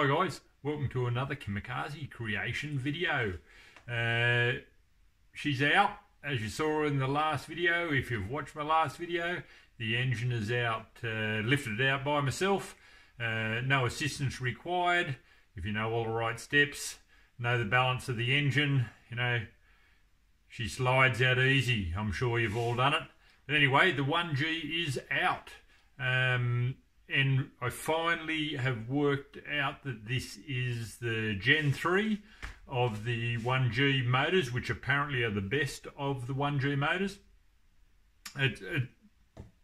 Hi guys, welcome to another Kamicarz Creation video. Uh, she's out, as you saw in the last video. If you've watched my last video, the engine is out, uh, lifted out by myself. Uh, no assistance required. If you know all the right steps, know the balance of the engine, you know, she slides out easy. I'm sure you've all done it. But anyway, the 1G is out. Um, I finally have worked out that this is the Gen 3 of the 1G motors, which apparently are the best of the 1G motors. It, it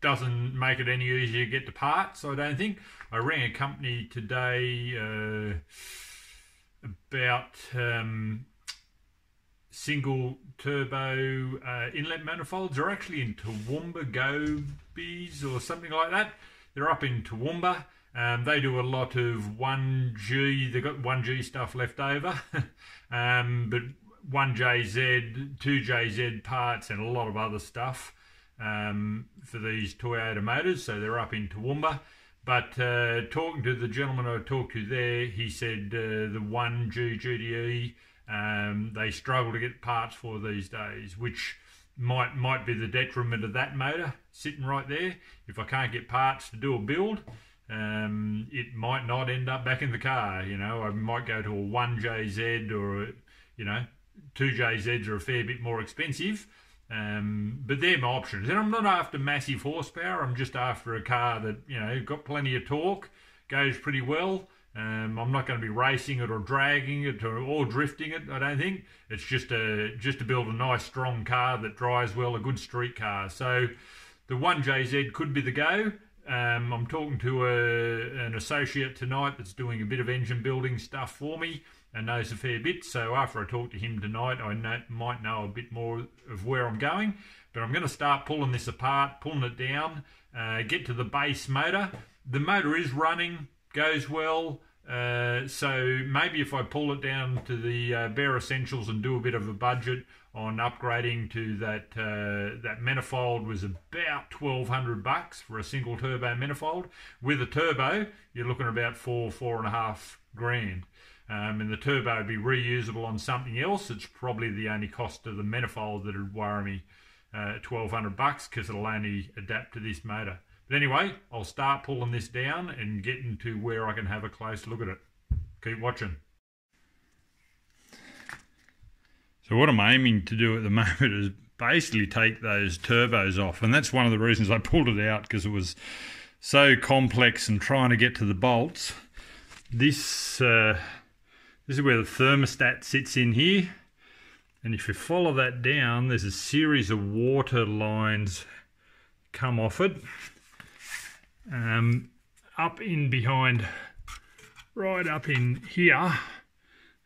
doesn't make it any easier to get the parts, I don't think. I rang a company today uh, about um, single turbo uh, inlet manifolds. They're actually in Toowoomba Gobies or something like that. They're up in Toowoomba. Um, they do a lot of 1G, they've got 1G stuff left over, um, but 1JZ, 2JZ parts, and a lot of other stuff um, for these Toyota motors. So they're up in Toowoomba. But uh, talking to the gentleman I talked to there, he said uh, the 1G GTE, um, they struggle to get parts for these days, which might might be the detriment of that motor sitting right there. If I can't get parts to do a build, um, it might not end up back in the car. You know, I might go to a 1JZ or, a, you know, 2JZs are a fair bit more expensive. Um, but they're my options. And I'm not after massive horsepower. I'm just after a car that, you know, got plenty of torque, goes pretty well, um, I'm not going to be racing it or dragging it or, or, drifting it. I don't think it's just a just to build a nice strong car that drives well, a good street car. So the one JZ could be the go. Um, I'm talking to a, an associate tonight that's doing a bit of engine building stuff for me and knows a fair bit. So after I talk to him tonight, I know, might know a bit more of where I'm going. But I'm going to start pulling this apart, pulling it down, uh, get to the base motor. The motor is running, goes well. Uh, so maybe if I pull it down to the uh, bare essentials and do a bit of a budget on upgrading to that uh, that manifold was about twelve hundred bucks for a single turbo manifold. With a turbo, you're looking at about four four and a half grand. Um, and the turbo would be reusable on something else. It's probably the only cost of the manifold that would worry me. Uh, twelve hundred bucks because it'll only adapt to this motor. But anyway, I'll start pulling this down and getting to where I can have a close look at it. Keep watching. So what I'm aiming to do at the moment is basically take those turbos off. And that's one of the reasons I pulled it out because it was so complex and trying to get to the bolts. This, uh, this is where the thermostat sits in here. And if you follow that down, there's a series of water lines come off it um, up in behind, right up in here,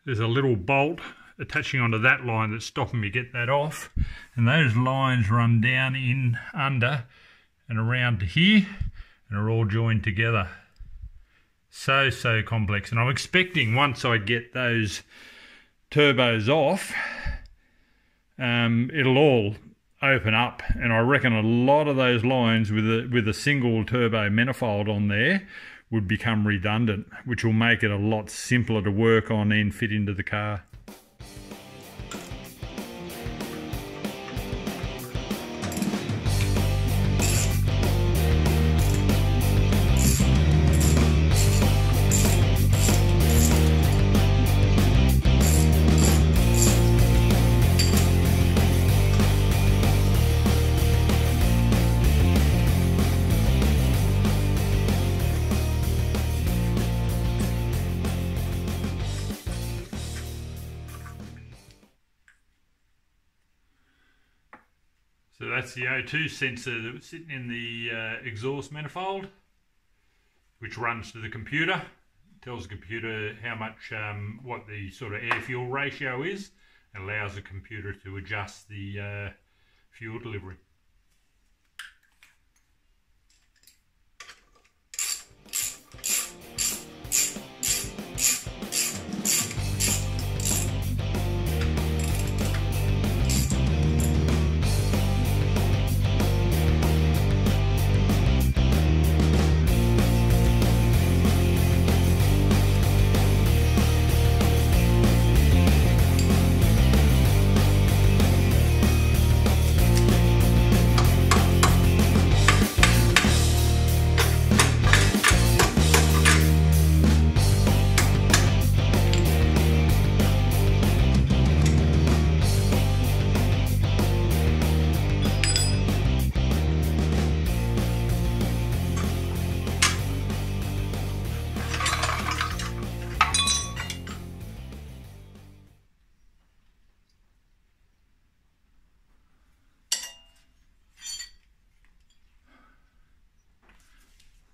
there's a little bolt attaching onto that line that's stopping me get that off. And those lines run down in under and around to here and are all joined together. So, so complex. And I'm expecting once I get those turbos off, um, it'll all open up, and I reckon a lot of those lines with a with a single turbo manifold on there would become redundant, which will make it a lot simpler to work on and fit into the car. That's the O2 sensor that was sitting in the uh, exhaust manifold, which runs to the computer. It tells the computer how much, um, what the sort of air fuel ratio is, and allows the computer to adjust the uh, fuel delivery.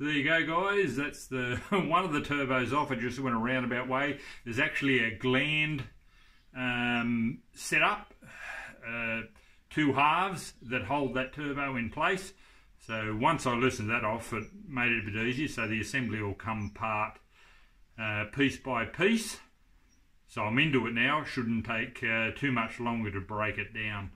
There you go, guys. That's the one of the turbos off. I just went a roundabout way. There's actually a gland um, setup, uh, two halves that hold that turbo in place. So once I loosened that off, it made it a bit easier. So the assembly will come apart uh, piece by piece. So I'm into it now. Shouldn't take uh, too much longer to break it down.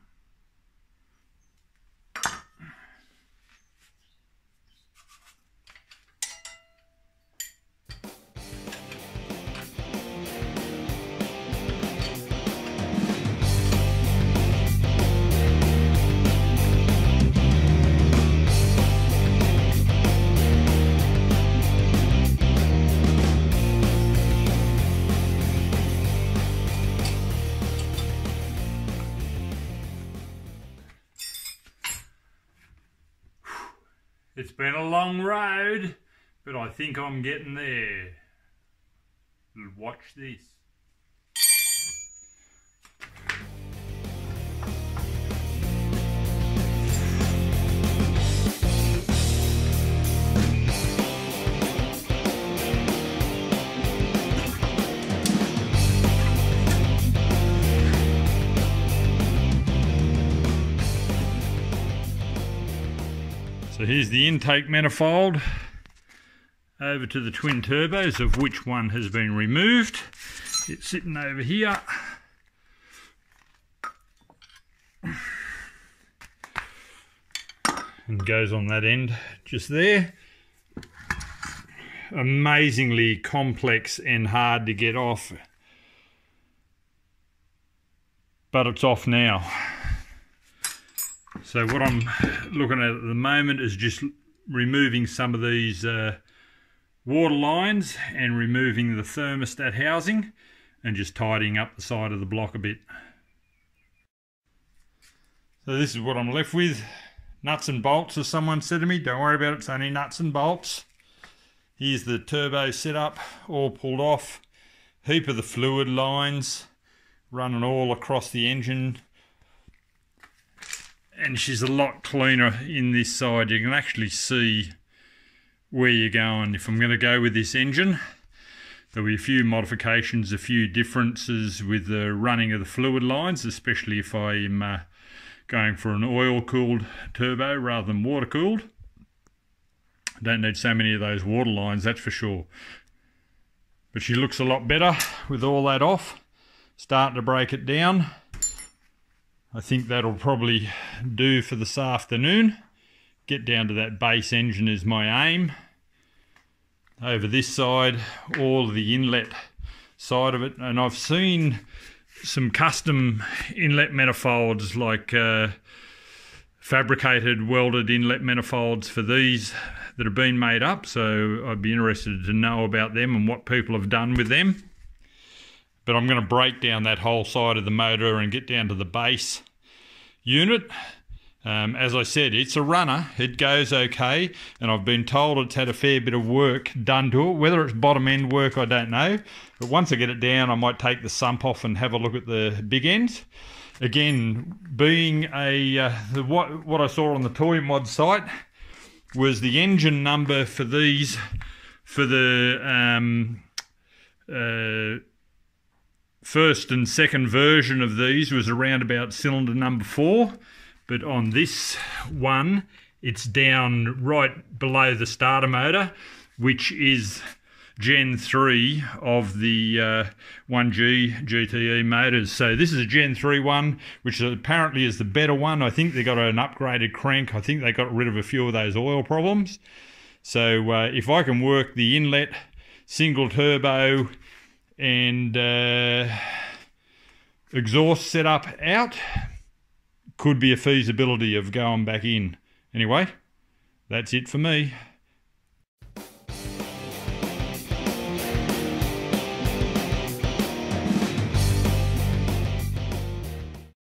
Been a long road, but I think I'm getting there. Watch this. So here's the intake manifold over to the twin turbos of which one has been removed. It's sitting over here. And goes on that end just there. Amazingly complex and hard to get off. But it's off now. So what I'm looking at at the moment is just removing some of these uh, water lines and removing the thermostat housing and just tidying up the side of the block a bit. So this is what I'm left with. Nuts and bolts, as someone said to me. Don't worry about it, it's only nuts and bolts. Here's the turbo setup, all pulled off. Heap of the fluid lines running all across the engine and she's a lot cleaner in this side. You can actually see where you're going. If I'm going to go with this engine, there'll be a few modifications, a few differences with the running of the fluid lines, especially if I'm uh, going for an oil-cooled turbo rather than water-cooled. Don't need so many of those water lines, that's for sure. But she looks a lot better with all that off. Starting to break it down. I think that'll probably do for this afternoon. Get down to that base engine is my aim. Over this side, all the inlet side of it. And I've seen some custom inlet manifolds like uh, fabricated welded inlet manifolds for these that have been made up. So I'd be interested to know about them and what people have done with them but I'm going to break down that whole side of the motor and get down to the base unit. Um, as I said, it's a runner. It goes okay, and I've been told it's had a fair bit of work done to it. Whether it's bottom end work, I don't know. But once I get it down, I might take the sump off and have a look at the big ends. Again, being a uh, the, what what I saw on the Toy Mod site was the engine number for these for the um, uh, first and second version of these was around about cylinder number four, but on this one, it's down right below the starter motor, which is Gen 3 of the uh, 1G GTE motors. So this is a Gen 3 one, which apparently is the better one. I think they got an upgraded crank. I think they got rid of a few of those oil problems. So uh, if I can work the inlet single turbo and uh, exhaust setup out could be a feasibility of going back in. Anyway, that's it for me.